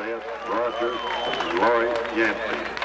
Beth Rogers, and Lori Yancey.